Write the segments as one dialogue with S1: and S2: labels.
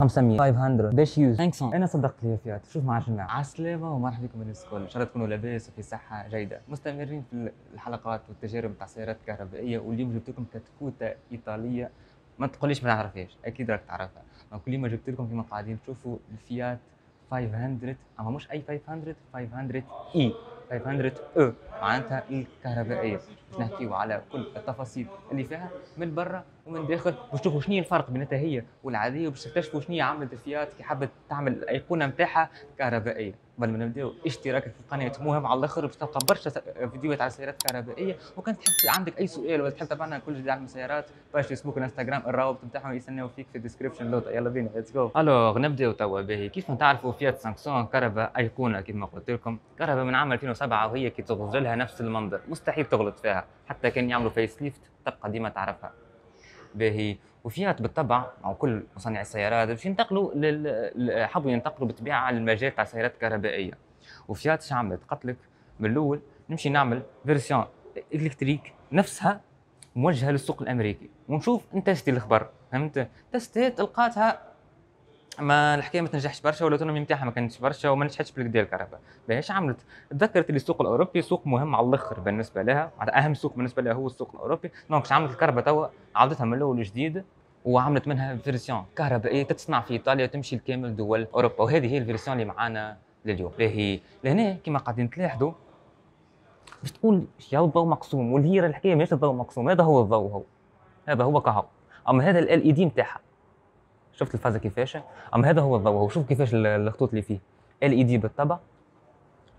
S1: 500 500 باش يوز؟ 500
S2: أنا صدقت فيات.
S1: شوف مع جماعة
S2: عسلامة ومرحبا بكم الناس الكل إن شاء الله تكونوا لاباس وفي صحة جيدة. مستمرين في الحلقات والتجارب تاع السيارات الكهربائية واليوم جبت لكم كتكوتة إيطالية. ما تقوليش ما تعرفهاش أكيد راك تعرفها. donc اليوم جبت لكم كيما قاعدين تشوفوا الفيات 500 أما مش أي 500 500 e. 500 أو معناتها الكهربائية. باش نحكيو على كل التفاصيل اللي فيها من برا. ومن داخل باش تشوفوا شنو الفرق بيناتها هي والعادية وباش تكتشفوا شنو عملت الفيات كي حبت تعمل الأيقونة نتاعها كهربائية. قبل ما نبداو اشتراكك في القناه مهم على الآخر باش تلقى برشا فيديوهات على السيارات الكهربائيه وكان تحب عندك أي سؤال ولا تحب تتابعنا كل جديد على السيارات page فيسبوك إنستغرام الروابط نتاعهم يستناو فيك في ال description لوطا يلا بينا let's go alors نبداو توا باهي كيف تعرفوا فيات 500 كهرباء أيقونة؟ كيف قلت لكم كهرباء من عام 2007 وهي كي تغزر لها نفس المنظر. مستحيل تغلط فيها. حتى كان يعملوا facelift تبقى ديما تعرفها. باهي وفيات بالطبع مع كل مصنعي السيارات باش ينتقلوا. حبوا ينتقلوا بالطبيعة للمجال تاع السيارات الكهربائيه وفيات اش عملت؟ قالت لك من الأول نمشي نعمل version électrique نفسها موجهة للسوق الأمريكي. ونشوف نتستي الاخبار فهمت؟ تستيت لقاتها ما الحكاية ما تنجحش برشا وال autonomie نتاعها ما كانتش برشا وما نجحتش بالقدا الكهرباء باش عملت؟ تذكرت اللي السوق الأوروبي سوق مهم على الآخر بالنسبة لها أهم سوق بالنسبة لها هو السوق الأوروبي. donc عملت الكهرباء توا؟ عاودتها من الأول وجديد وعملت منها version كهربائية تتصنع في إيطاليا تمشي لكامل دول أوروبا. وهذه هي ال version اللي معانا لليوم. باهي لهنا كما قاعدين تلاحظوا باش تقول يا الضوء مقسوم؟ واللي هي الحكاية ماهيش الضوء مقسوم هذا هو الضوء هو هذا هو كهو. أما هذا LED نتاعها شفت الفازه كيفاش اما هذا هو الضوء هو شوف كيفاش الخطوط اللي فيه. ال اي دي بالطبع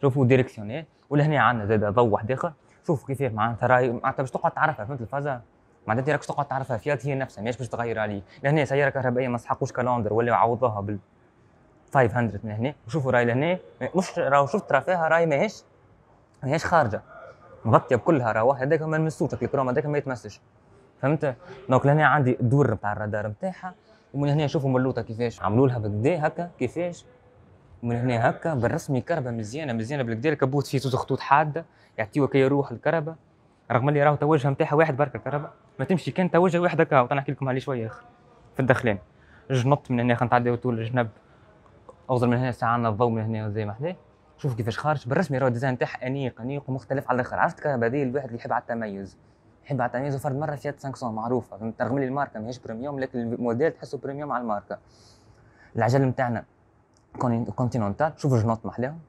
S2: شوفوا ديريكسيونيل ولهنا عندنا زاد ضوء واحد آخر. شوف كيفاش معناتها راي معناتها باش تقعد تعرفها فهمت الفازة؟ معناتها راكش تقعد تعرفها فيات هي نفسها ماهيش باش تغير عليه لهنا سيارة كهربائية ما سحقوش كالوندر ولا عوضوها بال 500 من هنا وشوفوا راي لهنا مش راهو شفت راه فيها راي ماهيش ماهيش خارجة. مغطية بكلها راهو هذاك ما نمسوش الكروم هذاك ما يتمسش. فهمت؟ donc لهنا عندي الدور نتاع الرادار نتاعها ومن هنا شوفوا من لوطة كيفاش عملوا لها بالكدا هكا كيفاش؟ ومن هنا هكا بالرسمي كرهبة مزيانة مزيانة بالكدا ال capot فيه زوز خطوط حادة يعطيوك روح الكرهبة. رغم اللي راهو توجه نتاعها واحد برك الكرهبة. ما تمشي كان توجه واحد هكا نحكي لكم عليه شوية اخر في الداخلاني جنط من هنا خلينا نتعداو طول الجنب. أوصل من هنا ساعه عندنا الضوء من هنا زي ما حدا شوف كيفاش خارج. بالرسمي راهو ال design تاعها أنيق أنيق ومختلف على الآخر. عرفت الكرهبة هذه؟ الواحد اللي يحب على التميز يحب التميز وفرد مرة فيات 500 معروفة. فهمت رغم اللي الماركة ماهيش premium لكن الموديل تحسه premium على الماركة. العجل نتاعنا كونتينونتال. شوفوا جنوط محلاهم.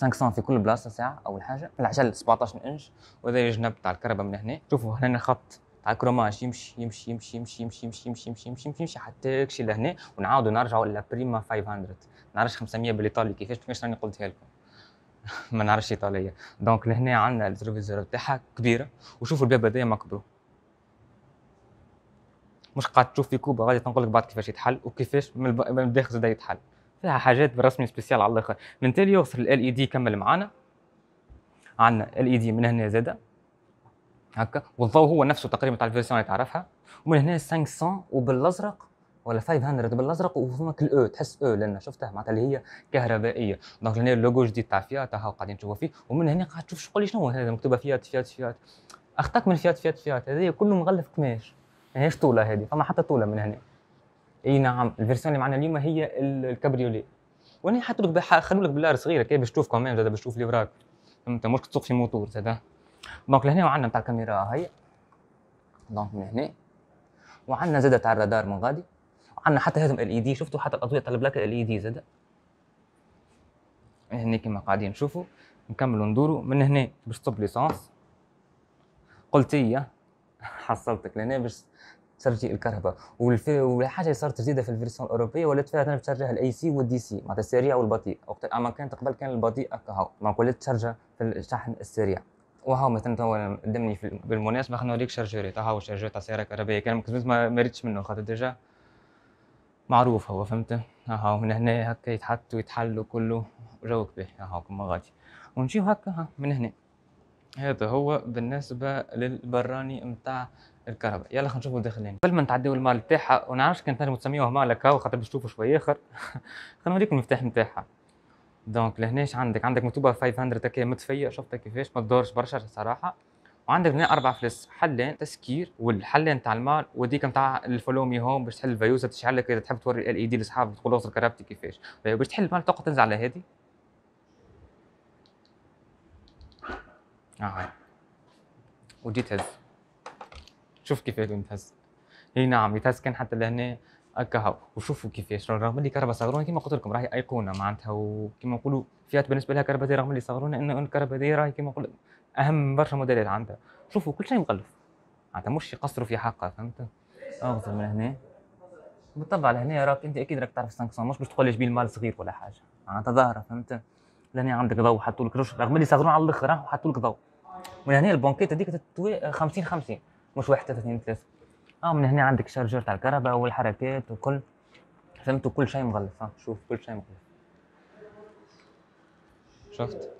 S2: 500 في كل بلاصة ساعة أول حاجة. العجل 17 إنش وهذا الجنب تاع الكرهبة من هنا. شوفوا هنا خط تاع ال chromage يمشي يمشي يمشي يمشي يمشي يمشي يمشي يمشي يمشي يمشي يمشي حتى يكشي لهنا. ونعاودوا نرجعوا إلى بريما 500 نعرفش 500 بالايطالي كيفاش كيفاش راني قلتها لكم. ما نعرفش إيطالية. donc لهنا عندنا ال rétroviseur تاعها كبيرة وشوفوا الباب هذايا مكبرو. مش قاعد تشوف في كوبا غادي تنقول لك بعد كيفاش يتحل وكيفاش من الداخل زاد يتحل. فيها حاجات بالرسمي spécial على الآخر. من تالي يوصل LED كمل معانا. عندنا LED من هنا زاده. هكا. والضوء هو نفسه تقريبا تاع ال version اللي تعرفها. ومن هنا 500 وبالأزرق ولا 500 بالأزرق وفمك الأو تحس أو لأن شفتها معناتها اللي هي كهربائية. donc هنا اللوجو جديد تاع فيات هاو قاعدين نشوفوا فيه. ومن هنا قاعد تشوف شغل شنو هذا مكتوبة فيات فيات فيات. أخطأك من فيات فيات فيات. هذه كله مغلف قماش ماهيش طولة هذه؟ فما حتى طولة من هنا. أي نعم ال version اللي معنا اليوم هي الكابريولي وأنا حاطوا لك خلوا لك بلار صغيرة كي باش تشوف كمان زاد باش تشوف لي فهمت؟ مش تسوق في موتور زاد donc لهنا وعندنا نتاع الكاميرا هي donc من هنا. وعندنا زاد تاع الرادار من غادي. وعندنا حتى هذم LED شفتوا حتى الأضوية تاع ال plaque LED زاد. هنا كما قاعدين نشوفوا. نكملوا ندوروا. من هنا باش تصب l'essence قلتيه حصلتك لهنا باش تسرجي الكهرباء. والحاجة اللي صارت جديدة في ال version الأوروبية ولات فيها تنجم تشارجها الاي سي والدي سي معناتها السريع والبطيء وقت اما كانت قبل كان البطيء هكا هاو. donc ولات تشارجها في الشحن السريع. وهاو مثلا تو قدامني بالمناسبة خلينا نوريك chargeur هاو ال chargeur تاع سيارة كهربائية. كان ما مريتش منه خاطر déjà معروف هو فهمت؟ هاو من هنا هكا يتحط ويتحل وكله جوك به هاو كما غادي. ونجيو هكا ها من هنا. هذا هو بالنسبة للبراني نتاع الكرهبة. يلا خلينا نشوفوا داخلين. قبل ما نتعداو لل malle تاعها ونعرفش كانت نجم تسميوها malle هكا خاطر باش تشوفوا شوية آخر. خلينا نوريكم المفتاح نتاعها donc لهناش عندك عندك مكتوبة 500 هكا متفيه شفتها كيفاش؟ ما تدورش برشا صراحة. وعندك هنا أربع فلس حلين تسكير والحلين تاع ال malle وديك نتاع ال follow me home باش تحل ال veilleuse تشعل لك اذا تحب توري ال LED لاصحابك تقول اوصل كرهبتي كيفاش؟ باش تحل ال malle تقعد تنزل على هذه آه. وتجي تهز. شوف كيف تهز إي نعم يتهز كان حتى لهنا هكا هاو. وشوفوا كيفاش. رغم اللي كهرباء صغرونه كما قلت لكم راهي أيقونة معناتها وكما نقولوا فيات بالنسبة لها كهرباء رغم اللي صغرونه انه الكهرباء راهي كما نقول أهم برشا موديلات عندها. شوفوا كل شيء مغلف. معناتها مش يقصروا في حقها فهمت؟ اغزر من هنا. بالطبع لهنا راك أنت أكيد راك تعرف 500 مش باش تقول لي مال صغير ولا حاجة. معناتها ظاهرة فهمت؟ لهنا عندك ضوء حطوا لك رش رغم اللي صغرون على الآخر حطوا لك ضوء من هنا ال banquette هذيك تتوي 50 50 مش واحد 30 3 آه من هنا عندك chargeur تاع الكرهبة والحركات وكل. فهمتوا كل شيء مغلف ها شوف كل شيء مغلف. شفت؟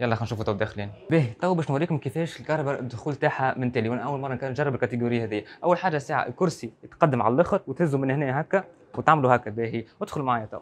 S2: يلا خلينا نشوفوا تو داخلين. به تو باش نوريكم كيفاش الكرهبة الدخول تاعها من تالي. وأنا أول مرة نجرب ال catégorie هذه. أول حاجة ساعة الكرسي يتقدم على الآخر وتهزوا من هنا هكا وتعملوا هكا. باهي ادخلوا معايا تو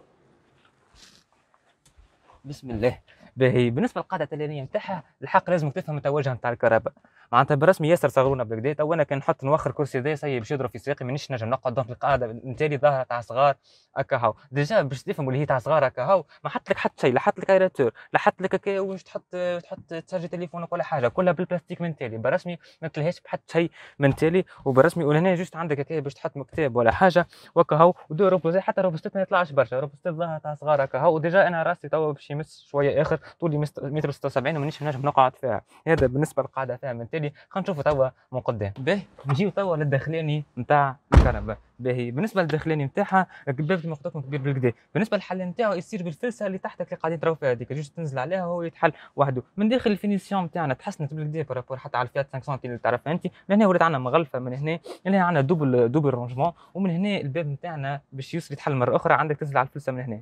S2: بسم الله. باهي بالنسبة للقاعدة التاليه نتاعها الحق لازم تفهم التوجه نتاع الكرهبة. معناتها بالرسمي ياسر صغرونا بالكدا تو أنا كان نحط نوخر كرسي ذا سي باش يضرب في ساقي مانيش نجم نقعد donc القاعدة. بالتالي ظاهره تاع صغار هكا هاو. déjà باش تفهموا اللي هي تاع صغار هكا هاو ما حط لك حتى شيء لا حط لك aérateur لا حط لك هكا وش تحط تحط تشارجي تليفونك ولا حاجة. كلها بالبلاستيك من تالي. بالرسمي ما تلهاش بحتى شيء من تالي. وبالرسمي ولهنا juste عندك هكا باش تحط مكتاب ولا حاجة وهكا هاو. و deux repose-tête حتى repose-tête ما يطلعش برشا. repose-tête ظاهره تاع صغار هكا هاو. و déjà أنا راسي توا باش يمس شوية آخر طولي متر 76 ومانيش نجم نقعد فيها. هذا بالنسبة للقاعدة فيها من تالي. خلينا نشوفوا توا من قدام باهي نجيو توا للداخلاني نتاع الكرهبة باهي بالنسبة للداخلاني نتاعها الباب كما قلت لكم كبير بالكدا بالنسبة للحل نتاعو يصير بالفلسة اللي تحتك اللي قاعدين تراو فيها هذيك. juste تنزل عليها وهو يتحل وحده. من داخل ال finition نتاعنا تحسنت بالكدا par rapport حتى على الفيات 500 اللي تعرفها أنت. من هنا ولات عندنا مغلفة من هنا من هنا عندنا double double rangement ومن هنا الباب نتاعنا باش يوصل يتحل مرة أخرى. عندك تنزل على الفلسة من هنا.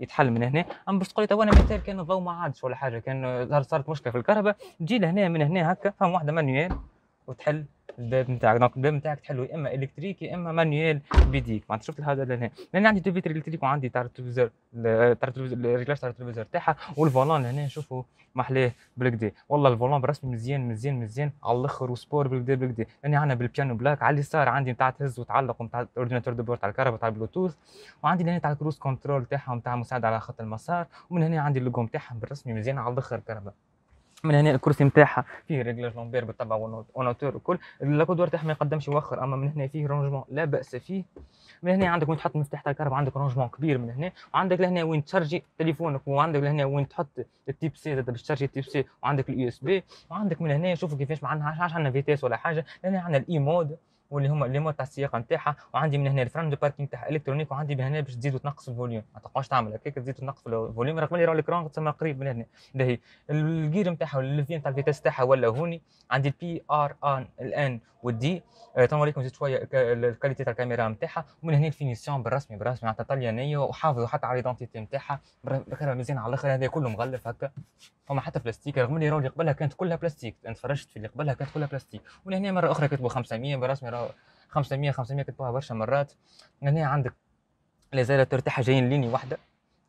S2: يتحل من هنا. أما باش تقول لي أنا مثال كان الضوء ما عادش ولا حاجة كان صارت مشكلة في الكهرباء تجي لهنا من هنا هكا فهم واحدة manuel وتحل. الباب نتاعك. donc الباب نتاعك تحلو يا إما électrique يا إما manuel بيديك. معناتها شفت هذا لهنا لأن عندي deux vitres électriques وعندي تاع ال rétroviseur تاع ال réglage تاع ال rétroviseur تاعها وال volant لهنا شوفوا محلاه بالكدا. والله ال volant برسمي مزيان مزيان مزيان. على الآخر و sport بالكدا بالكدا. لاني عندنا بال piano black على اليسار عندي نتاع تهز وتعلق نتاع ال ordinateur de bord تاع الكرهبة تاع البلوتوث. وعندي لهنا تاع ال cruise control تاعها نتاع مساعدة على خط المسار. ومن هنا عندي اللوجو نتاعها بالرسمي مزيان على الآخر الكرهبة من هنا الكرسي نتاعها فيه réglage lombaire بالطبع و en hauteur وكل l'accoudoir تاعها ما يقدمش يوخر أما من هنا فيه rangement لا بأس فيه. من هنا عندك وين تحط مفتاح تاع الكرهبة؟ عندك rangement كبير من هنا وعندك لهنا وين تشارجي تليفونك وعندك لهنا وين تحط ال type-C زاد باش تشارجي ال type-C وعندك ال USB. وعندك من هنا شوفوا كيفاش ما عندناش عندنا vitesse ولا حاجة لهنا عندنا les modes. واللي هما les modes تاع السياقة نتاعها وعندي من هنا ال frein de parking تاعها électronique وعندي من هنا باش تزيد وتنقص ال volume. ما تبقاش تعمل هكاك تزيد وتنقص ال volume. رغم اللي راه ال écran تسمى قريب من هنا. باهي. الجير نتاعها ال levier تاع ال vitesse تاعها ولا هوني عندي ال P R N ال N وال D آه تنوريكم زيد شوية ال qualité تاع الكاميرا نتاعها. ومن هنا ال finition بالرسمي بالرسمي معناتها طليانية وحافظوا حتى على ال identité نتاعها. مزيان على الآخر هذا كله مغلف هكا. فما حتى بلاستيك رغم اللي اللي قبلها كانت كلها بلاستيك. أنت فرجت في اللي قبلها كانت كلها بلاستيك. ومن هنا مرة أخرى كتبوا 500 بالرسمي 500 500 كتبوها برشا مرات. هنا عندك لازالت ترتاح جايين ليني واحدة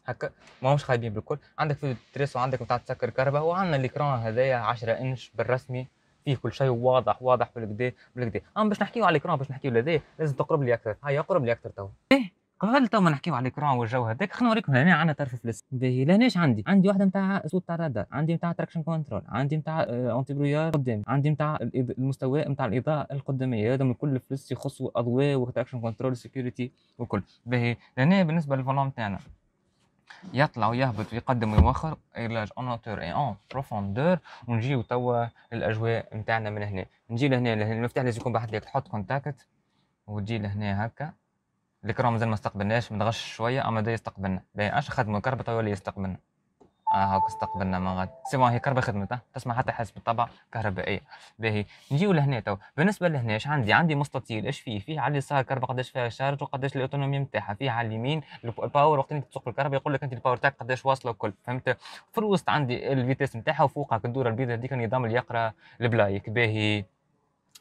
S2: هكا ما همش خايبين بالكل. عندك في ال vitres وعندك نتاع تسكر كهرباء وعندنا ال écran هذايا 10 إنش بالرسمي فيه كل شيء واضح واضح بالكدا بالكدا أما باش نحكيو على ال écran باش نحكيو لهذا لازم تقرب لي أكثر. هيا اقرب لي أكثر تو. إيه. قبل تو ما نحكيو على ال écran والجو هذاك خلينا نوريكم. هنا عندنا طرف فلس باهي لهناش عندي. عندي واحدة نتاع صوت تاع رادار عندي نتاع traction control عندي نتاع antibrouillard قدامي عندي نتاع المستوى نتاع الإضاءة القدامية. هذا من كل فلس يخصوا أضواء و traction control security وكل. باهي لهنا بالنسبة لل volant تاعنا. يطلع ويهبط ويقدم ويوخر réglage en hauteur et en profondeur ونجيو توا للاجواء نتاعنا من هنا. نجي لهنا المفتاح لازم يكون بحد تحط contact وتجي لهنا هكا. الكرهبة مازال ما استقبلناش متغش شوية أما دا يستقبلنا. باهي أش خدمة؟ كرهبة يولي يستقبلنا. آه هاك استقبلنا ما غاد. سي هي كرهبة خدمت تسمع حتى حسب بالطبع كهربائية. باهي نجيو لهنا تو. بالنسبة لهنا إيش عندي؟ عندي مستطيل. إيش فيه؟ فيه على اليسار كهرباء قداش فيها charge وقداش ال autonomie نتاعها فيه على اليمين ال power وقت أنت تسوق الكهرباء يقول لك أنت ال power تاعك قداش واصلة وكل. فهمت؟ في الوسط عندي ال vitesse نتاعها وفوقها الدوره البيضاء هذيك النظام اللي يقرأ ال plaques. باهي.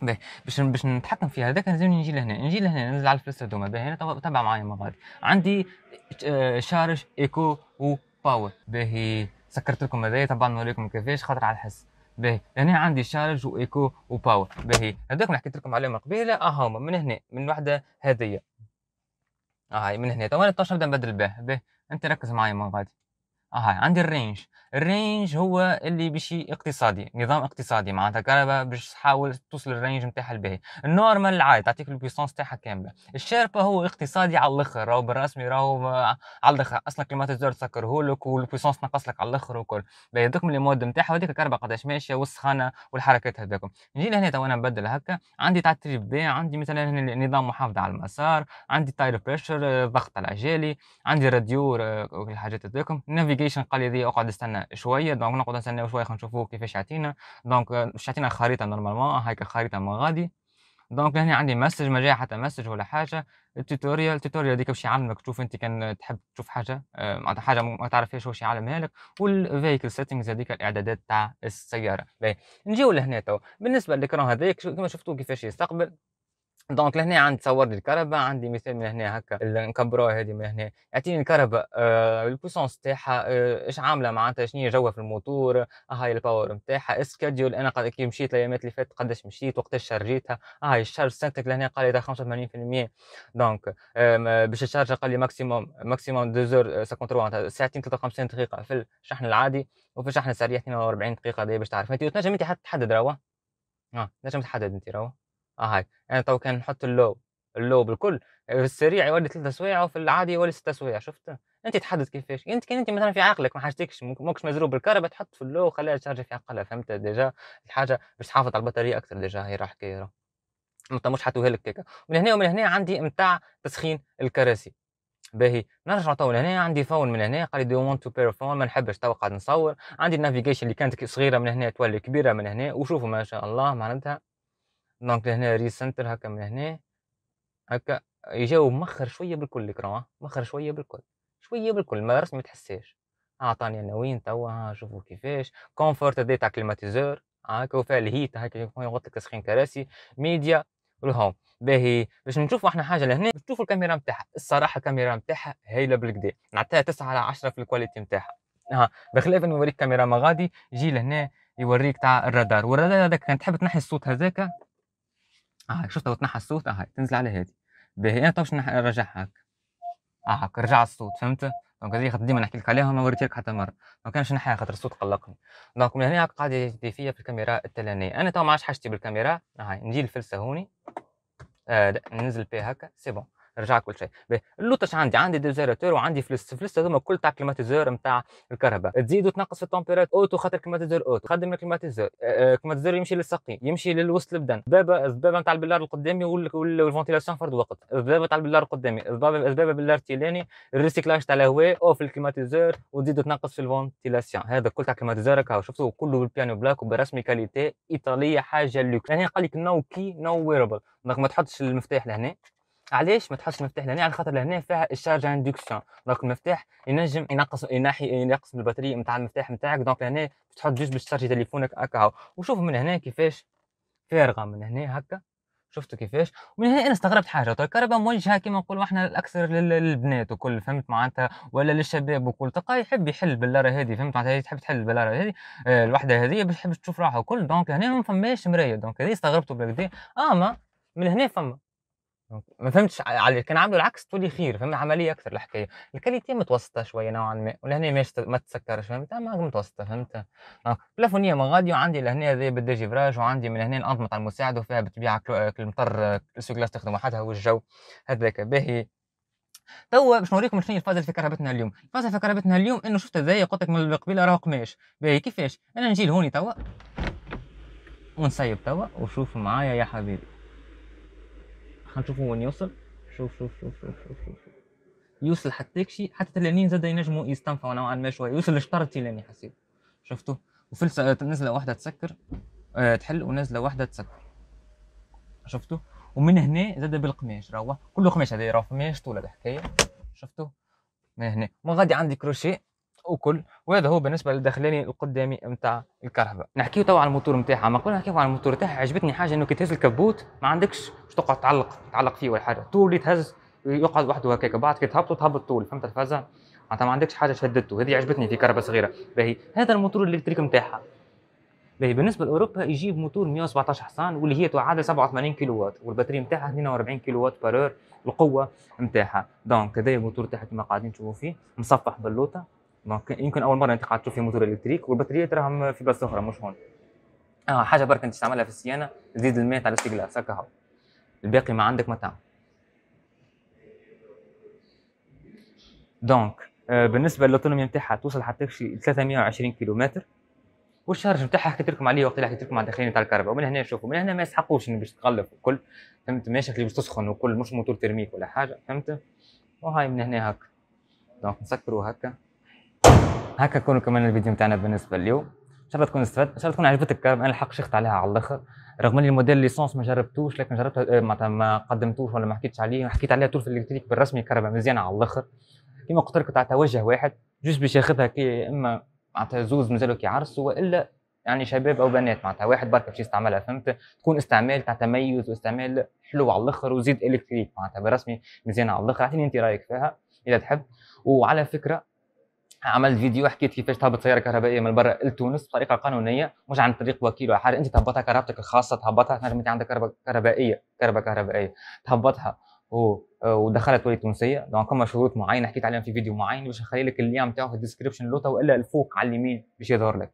S2: باهي باش باش نتحكم فيها. هذاك لازم نجي لهنا. نجي لهنا ننزل على الفلوس هذوما. باهي هنا تبع معايا مغادي عندي آه، charge eco و power باهي سكرت لكم هذايا. طبعا نوريكم كيفاش خاطر على الحس. باهي هنا عندي charge و eco و power باهي هذوك اللي حكيت لكم عليهم قبيلة. آه هما من هنا من وحدة هذه آه هاي من هنا. تو أنا نبدأ نبدل به. باهي أنت ركز معي من غادي آه هاي عندي ال range. ال range هو اللي بشي اقتصادي نظام اقتصادي معناتها كهرباء باش تحاول توصل ال range نتاعها الباهي. ال normal عادي تعطيك ال puissance تاعها كاملة. ال Sherpa هو اقتصادي على الآخر راهو بالرسمي راهو على الآخر. أصلا climatiseur تسكره لك وال puissance نقص لك على الآخر وكل. باهي هذوك من ال mode نتاعها هذيك الكهرباء قداش ماشية والسخانة والحركات هذوكم. نجي لهنا تو أنا نبدل هكا. عندي تاع بي عندي مثلا هنا نظام محافظة على المسار عندي tire pressure ضغط العجالي عندي راديو الحاجات هذوكم. ال navigation قال لي اقعد استنى شوية. donc نقعد نستناو شوية خلينا نشوفوا كيفاش يعطينا donc باش يعطينا خريطه normalement هايك خريطة ما غادي. donc هنا عندي message ما جاي حتى message ولا حاجة. ال tutorial ال tutorial هذيك باش يعلمك تشوف انت كان تحب تشوف حاجة. آه، معناتها حاجة ما تعرفهاش واش يعلمها لك. وال vehicle settings هذيك الإعدادات تاع السيارة. باهي. نجيو لهنا تو. بالنسبة لل écran هذاك كما شفتوا كيفاش يستقبل. donc لهنا عندي تصور لي الكهرباء عندي مثال من هنا هكا نكبروها هذه من هنا. يعطيني الكهرباء آه ال puissance تاعها آه إيش عاملة معناتها؟ شنو جوا في الموتور آه هاي ال power نتاعها ال schedule أنا قد كي مشيت الأيامات اللي فاتت قداش مشيت وقتاش شارجيتها آه هاي ال charge settings لهنا قال لي 85% donc آه باش ال charge قال لي maximum maximum 2 زور 53 ساعتين 53 دقيقة في الشحن العادي وفي الشحن السريع 42 دقيقة باش تعرف. انت تنجم أنت تحدد روا آه نجم تحدد أنت روا آه هاي. يعني تو كان نحط ال low ال low بالكل في السريع يولي ثلاثة سوايع وفي العادي يولي ستة سوايع شفت؟ انت تحدد كيفاش. انت كان انت مثلا في عقلك ما حاجتكش ماكش مزروب بالكهرباء تحط في ال low وخليها تشارج في عقلها فهمت؟ déjà الحاجة باش تحافظ على البطارية أكثر déjà هي راح حكايه انت مش حتوها لك كيكا من هنا ومن هنا عندي نتاع تسخين الكراسي. باهي. نرجع تو لهنا عندي phone من هنا قال لي do want to pair phone ما نحبش تو قاعد نصور. عندي ال navigation اللي كانت صغيرة من هنا تولي كبيرة من هنا وشوفوا ما شاء الله معناتها donc لهنا recenter هكا من هنا هكا يجاوب مخر شوية بالكل الكرا مخر شوية بالكل شوية بالكل ما رسمي تحساش أعطاني عناوين توا ها؟ شوفوا كيفاش. comfort تاع climatiseur هكا وفيها ال heat هكا يغطي تسخين كراسي. media وال home. باهي. باش نشوفوا إحنا حاجة لهنا نشوفوا الكاميرا نتاعها الصراحة الكاميرا نتاعها هايلة بالكدا نعطيها 9 على 10 في ال quality نتاعها ها؟ بخلاف يوريك كاميرا ما غادي يجي لهنا يوريك تاع الرادار. والرادار هذاك كان تحب تنحي الصوت هذاك؟ آه شفت لو تنحى الصوت؟ آه تنزل على هذه باهي أنا تو نرجعها هكا آه هكا رجع الصوت فهمت؟ donc هذه خاطر ديما نحكي لك عليها ما وريت لك حتى مرة. ما كانش نحيها خاطر الصوت قلقني. donc من هنا قاعد يدي فيا في الكاميرا التلانية. أنا تو ما عادش حاجتي بالكاميرا. هاي نجي الفلسه هوني. آه ننزل بيه هكا. c'est bon. رجع كل شيء. اللوطش عندي عندي des aérateurs وعندي فلس فلس هذوما كل تاع climatiseur نتاع الكهرباء. تزيد وتنقص في ال température auto خاطر climatiseur auto خدم ال climatiseur ال climatiseur يمشي للسقي يمشي للوسط البدن. البابه البابه نتاع البلار القدامي وال ventilation فرد وقت. البابه نتاع البلار القدامي البابه باللار التيلاني ال recyclage تاع الهواء في ال climatiseur وتزيد تنقص في ال ventilation. هذا كل تاع climatiseur هكا شفتوا كله بال piano black وبرسمي qualité إيطالية حاجة لوكس. يعني قال لك no key no wearable donc ما تحطش المفتاح لهنا. علاش ما تحطش المفتاح لهنا؟ على خاطر لهنا فيها ال charge induction. donc المفتاح ينجم ينقص ينحي ينقص البطاريه نتاع المفتاح نتاعك donc لهنا تحط juste باش تشارجي تليفونك هكا وشوف من هنا كيفاش فارغة. من هنا هكا. شفتوا كيفاش؟ ومن هنا أنا استغربت حاجة. طيب الكرهبة موجهه كما نقولوا إحنا الأكثر للبنات وكل فهمت معناتها؟ ولا للشباب وكل. تلقاه يحب يحل البلاره هذه. فهمت معناتها؟ تحب تحل البلاره هذه آه الوحدة هذه باش تحب تشوف روحها وكل. donc هنا ما فماش مراية. donc هذه استغربتوا بالكدا أما من هنا فما ما فهمتش على كان عامله العكس تولي خير فهمت عمليه أكثر الحكاية. ال qualité متوسطة شوية نوعا ما ولهنا ما تسكرش فهمت؟ اما متوسطة فهمت؟ plafonnier مغادي وعندي لهنا ذي بال dégivrage وعندي من هنا الأنظمة تاع المساعدة وفيها بالطبيعه المطر ال essuie-glace تخدم وحدها والجو هذاك باهي. توا باش نوريكم شنو الفازة في كرهبتنا اليوم. الفازة في كرهبتنا اليوم إنه شفت ذي قلت لك من القبيلة راهو قماش. باهي كيفاش؟ أنا نجي لهوني توا ونسيب توا وشوف معايا يا حبيبي. هنشوفه وين يوصل. شوف شوف شوف شوف شوف شوف, شوف. يوصل حتى شيء حتى تلانين زاد ينجموا يستنفعوا نوعا ما شوية. يوصل لشطر التيلاني حسيت. شفتوا؟ وفي نزلة واحدة تسكر أه تحل ونزلة واحدة تسكر. شفتوا؟ ومن هنا زاد بالقماش. راهو كله قماش هذا راهو قماش طول الحكاية شفتوا؟ من هنا. ما غادي عندي كروشيه. وكل. وهذا هو بالنسبة للداخلاني القدامي نتاع الكرهبة. نحكيو توا على الموتور نتاعها ما قلنا نحكيو على الموتور نتاعها عجبتني حاجة إنه كي تهز ال capot ما عندكش باش تقعد تعلق تعلق فيه ولا حاجة. طول اللي تهز يقعد وحده هكاك. بعد كي تهبطوا تهبط طول. فهمت الفازة؟ معناتها ما عندكش حاجة شدته هذه عجبتني في كرهبة صغيرة. باهي هذا الموتور ال électrique نتاعها باهي بالنسبة لأوروبا يجيب موتور 117 حصان واللي هي تعادل 87 كيلو وات والبطاريه نتاعها 42 كيلو وات par heure القوة نتاعها donc هذا الموتور تاعها كما قاعدين تشوفوا فيه. مصفح باللوطة. donc يمكن أول مرة انت قاعد تشوف فيه موتور électrique والبطارية تراهم في بلاصة أخرى مش هون. آه حاجة برك أنت تستعملها في الصيانه تزيد الماء تاع ال essuie-glace هكا الباقي ما عندك ما تعمل donc آه بالنسبة لل autonomie نتاعها توصل حتى شي 320 كيلومتر. وال charge نتاعها حكيت لكم عليه وقت اللي حكيت لكم على الداخلين تاع الكرهبة ومن هنا شوفوا من هنا ما يسحقوش إنه باش تقلب وكل فهمت؟ ماشي اللي باش تسخن وكل مش موتور thermique ولا حاجة فهمت؟ وهاي من هنا هكا. donc نسكروا هكا. هكا نكونوا كملنا الفيديو نتاعنا بالنسبة اليوم إن شاء الله تكون استفدت. إن شاء الله تكون عجبتك أنا الحق شيخت عليها على الآخر. رغم إني الموديل l'essence ما جربتوش لكن جربتها آه، معناتها ما قدمتوش ولا ما حكيتش عليه. حكيت عليها طول في ال électrique بالرسمي كرهبة مزيانة على الآخر. كيما قلت لك تاع توجه واحد. juste باش ياخذها كي إما معناتها زوز مازالوا كيعرسوا وإلا يعني شباب أو بنات معناتها واحد برك باش يستعملها فهمت؟ تكون استعمال تاع تميز واستعمال حلو على الآخر وزيد électrique معناتها بالرسمي مزيانه على الآخر. أعطيني أنت رأيك فيها إذا تحب. وعلى فكرة عملت فيديو حكيت كيفاش تهبط سيارة كهربائية من برا لتونس بطريقة قانونية مش عن طريق وكيل ولا حاجة أنت تهبطها كرهبتك الخاصة تهبطها تنجم انت عندك كرهبة كهربائية كرهبة كهربائية. تهبطها. ودخلها تولي تونسية. donc فما شروط معينة حكيت عليهم في فيديو معين باش نخلي لك ال link نتاعو في ال description لوطا وإلا الفوق على اليمين باش يظهر لك.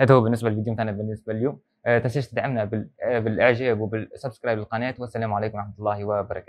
S2: هذا هو بالنسبة للفيديو نتاعنا بالنسبة اليوم. أه تنساش تدعمنا آه، بالإعجاب وبال subscribe للقناة. والسلام عليكم ورحمة الله وبركاته.